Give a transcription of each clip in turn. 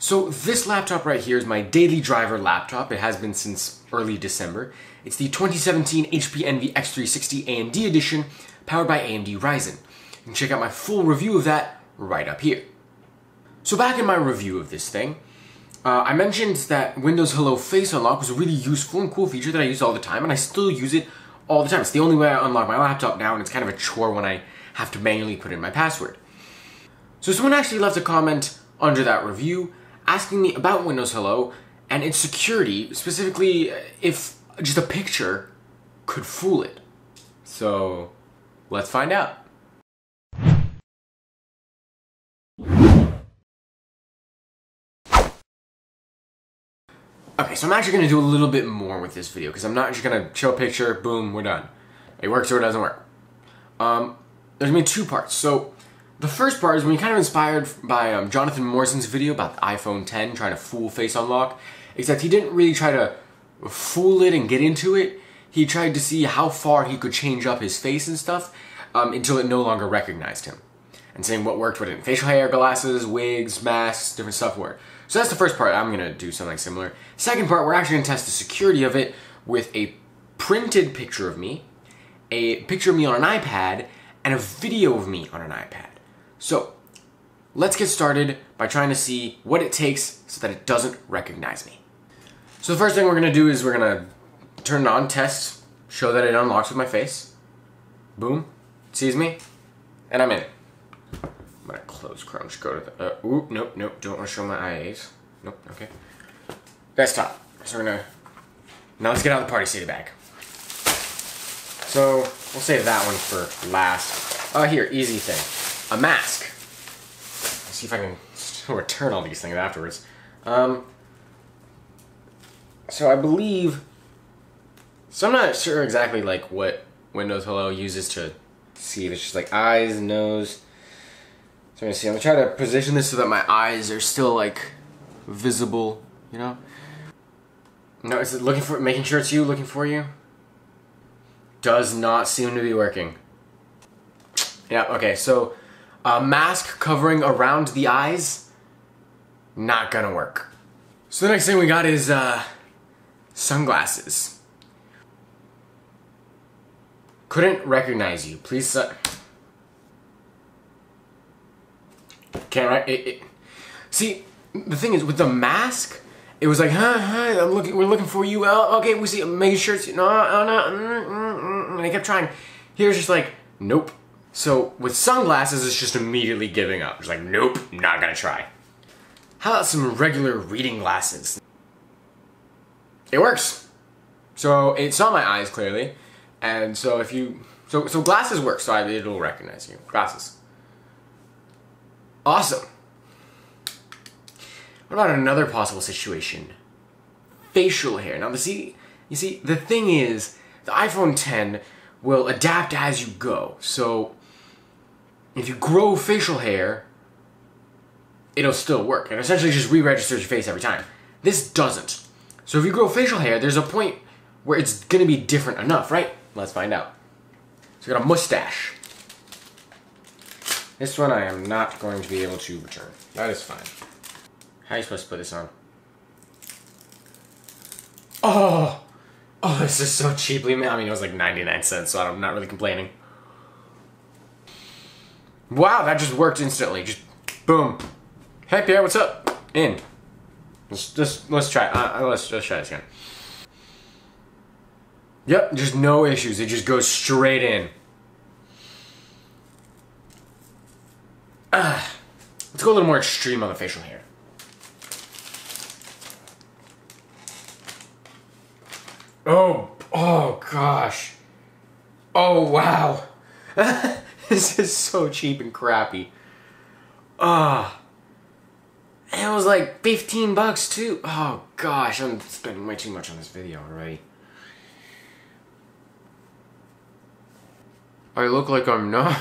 So this laptop right here is my daily driver laptop. It has been since early December. It's the 2017 HP Envy X360 AMD edition, powered by AMD Ryzen. You can check out my full review of that right up here. So back in my review of this thing, uh, I mentioned that Windows Hello Face Unlock was a really useful and cool feature that I use all the time, and I still use it all the time. It's the only way I unlock my laptop now, and it's kind of a chore when I have to manually put in my password. So someone actually left a comment under that review asking me about Windows Hello and its security, specifically if just a picture could fool it. So let's find out. Okay, so I'm actually gonna do a little bit more with this video because I'm not just gonna show a picture, boom, we're done. It works or it doesn't work. Um, there's gonna be two parts. So the first part is when you kind of inspired by um, Jonathan Morrison's video about the iPhone 10 trying to fool Face Unlock, except he didn't really try to fool it and get into it. He tried to see how far he could change up his face and stuff um, until it no longer recognized him. And saying what worked with it. Facial hair, glasses, wigs, masks, different stuff worked. So that's the first part. I'm gonna do something similar. Second part, we're actually gonna test the security of it with a printed picture of me, a picture of me on an iPad, and a video of me on an iPad. So let's get started by trying to see what it takes so that it doesn't recognize me. So the first thing we're gonna do is we're gonna turn it on, test, show that it unlocks with my face. Boom, sees me, and I'm in. I'm gonna close Chrome, just go to the, uh, ooh, nope, nope, don't wanna show my IAs. Nope, okay. Desktop, so we're gonna, now let's get out of the Party City bag. So, we'll save that one for last. Uh, here, easy thing a mask. Let's see if I can return all these things afterwards. Um, so I believe, so I'm not sure exactly like what Windows Hello uses to see if it's just like eyes, nose. So I'm gonna see, I'm gonna try to position this so that my eyes are still like visible, you know? No, is it looking for, making sure it's you, looking for you? Does not seem to be working. Yeah, okay, so a mask covering around the eyes, not gonna work. So the next thing we got is uh, sunglasses. Couldn't recognize you. Please. Uh, can't. It, it, see, the thing is with the mask, it was like, huh, huh, I'm looking, we're looking for you. Oh, okay, we see, making sure it's, no, no, no, mm, mm, mm, and I kept trying. Here's just like, nope, so with sunglasses, it's just immediately giving up. It's like, nope, not gonna try. How about some regular reading glasses? It works. So it saw my eyes clearly, and so if you, so so glasses work. So I, it'll recognize you. Glasses. Awesome. What about another possible situation? Facial hair. Now the see, you see, the thing is, the iPhone 10 will adapt as you go. So if you grow facial hair, it'll still work. And essentially just re-registers your face every time. This doesn't. So if you grow facial hair, there's a point where it's gonna be different enough, right? Let's find out. So I got a mustache. This one I am not going to be able to return. That is fine. How are you supposed to put this on? Oh! Oh, this is so cheaply made. I mean, it was like 99 cents, so I'm not really complaining. Wow, that just worked instantly. Just boom. Hey Pierre, what's up? In. Let's just let's try. Uh, uh, let's let's try this again. Yep, just no issues. It just goes straight in. Uh, let's go a little more extreme on the facial hair. Oh, oh gosh. Oh wow. this is so cheap and crappy. Ah. Uh, it was like 15 bucks too. Oh gosh, I'm spending way too much on this video already. I look like I'm not.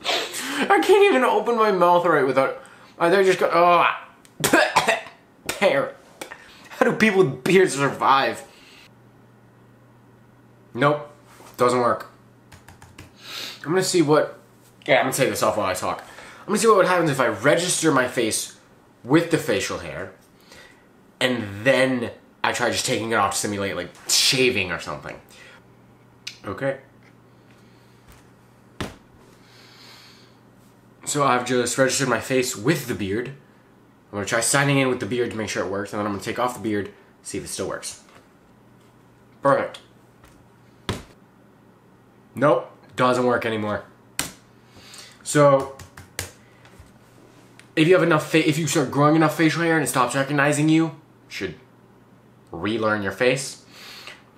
I can't even open my mouth right without. I just go. Oh, hair. How do people with beards survive? Nope, doesn't work. I'm gonna see what, yeah, I'm gonna take this off while I talk. I'm gonna see what happens if I register my face with the facial hair, and then I try just taking it off to simulate like shaving or something. Okay. So I've just registered my face with the beard. I'm gonna try signing in with the beard to make sure it works, and then I'm gonna take off the beard, see if it still works. Perfect. Nope, doesn't work anymore. So, if you have enough, if you start growing enough facial hair and it stops recognizing you, you should relearn your face.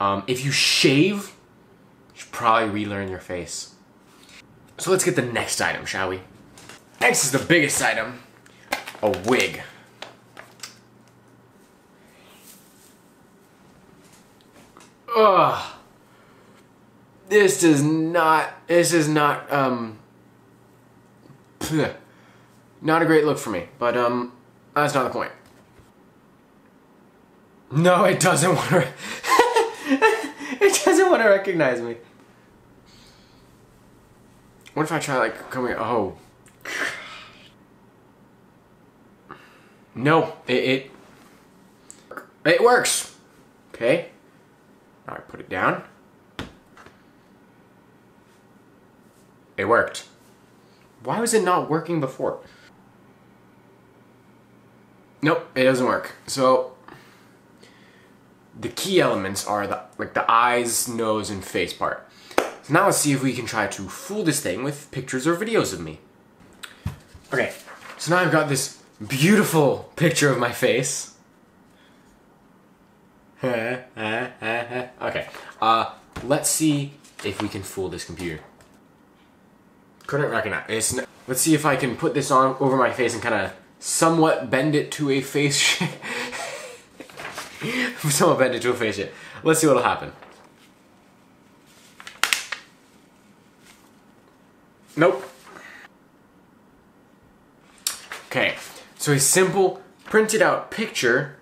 Um, if you shave, you should probably relearn your face. So let's get the next item, shall we? Next is the biggest item, a wig. Ugh. This does not, this is not, um, not a great look for me, but, um, that's not the point. No, it doesn't want to, it doesn't want to recognize me. What if I try, like, coming, oh. No, it, it, it works. Okay. Now I put it down. It worked. Why was it not working before? Nope, it doesn't work. So the key elements are the like the eyes, nose, and face part. So now let's see if we can try to fool this thing with pictures or videos of me. Okay, so now I've got this beautiful picture of my face. okay, uh, let's see if we can fool this computer. Couldn't recognize. It's let's see if I can put this on over my face and kind of somewhat bend it to a face shape. somewhat bend it to a face shape. Let's see what'll happen. Nope. Okay, so a simple printed out picture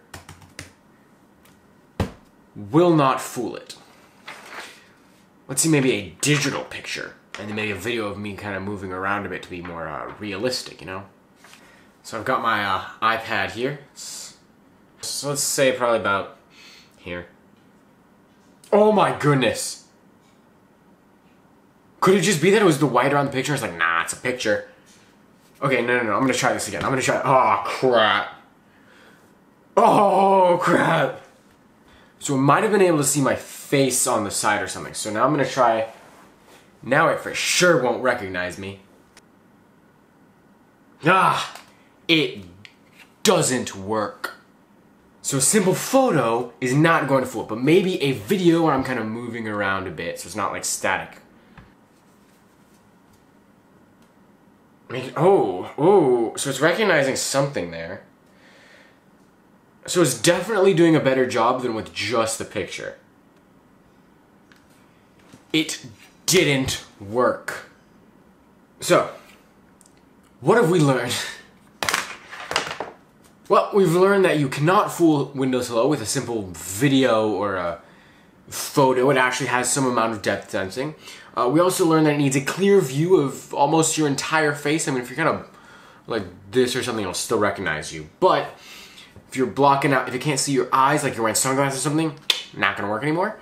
will not fool it. Let's see maybe a digital picture and then maybe a video of me kind of moving around a bit to be more uh, realistic, you know? So I've got my uh, iPad here. So let's say probably about here. Oh my goodness! Could it just be that it was the white around the picture? It's like, nah, it's a picture. Okay, no, no, no, I'm gonna try this again. I'm gonna try, oh crap. Oh crap. So it might have been able to see my face on the side or something. So now I'm gonna try now it for sure won't recognize me. Ah, it doesn't work. So a simple photo is not going to fool it, but maybe a video where I'm kind of moving around a bit, so it's not like static. Oh, oh, so it's recognizing something there. So it's definitely doing a better job than with just the picture. It didn't work. So, what have we learned? Well, we've learned that you cannot fool Windows Hello with a simple video or a photo. It actually has some amount of depth sensing. Uh, we also learned that it needs a clear view of almost your entire face. I mean, if you're kind of like this or something, it'll still recognize you. But if you're blocking out, if you can't see your eyes, like you're wearing sunglasses or something, not gonna work anymore.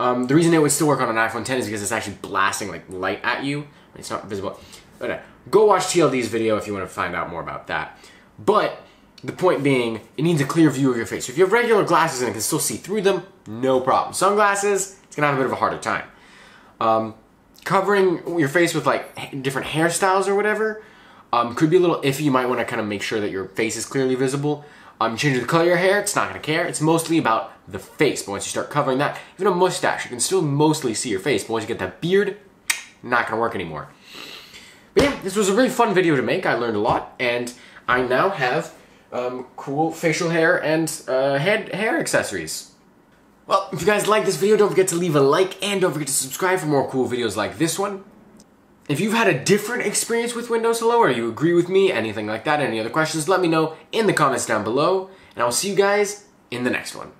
Um, the reason it would still work on an iPhone 10 is because it's actually blasting like light at you. It's not visible. But uh, go watch TLD's video if you want to find out more about that. But the point being, it needs a clear view of your face. So if you have regular glasses and can still see through them, no problem. Sunglasses, it's gonna have a bit of a harder time. Um, covering your face with like different hairstyles or whatever um, could be a little iffy. You might want to kind of make sure that your face is clearly visible. Um, change the color of your hair, it's not gonna care. It's mostly about the face. But once you start covering that, even a mustache, you can still mostly see your face. But once you get that beard, not gonna work anymore. But yeah, this was a really fun video to make. I learned a lot, and I now have um, cool facial hair and uh, head hair accessories. Well, if you guys like this video, don't forget to leave a like and don't forget to subscribe for more cool videos like this one. If you've had a different experience with Windows Hello or you agree with me, anything like that, any other questions, let me know in the comments down below. And I'll see you guys in the next one.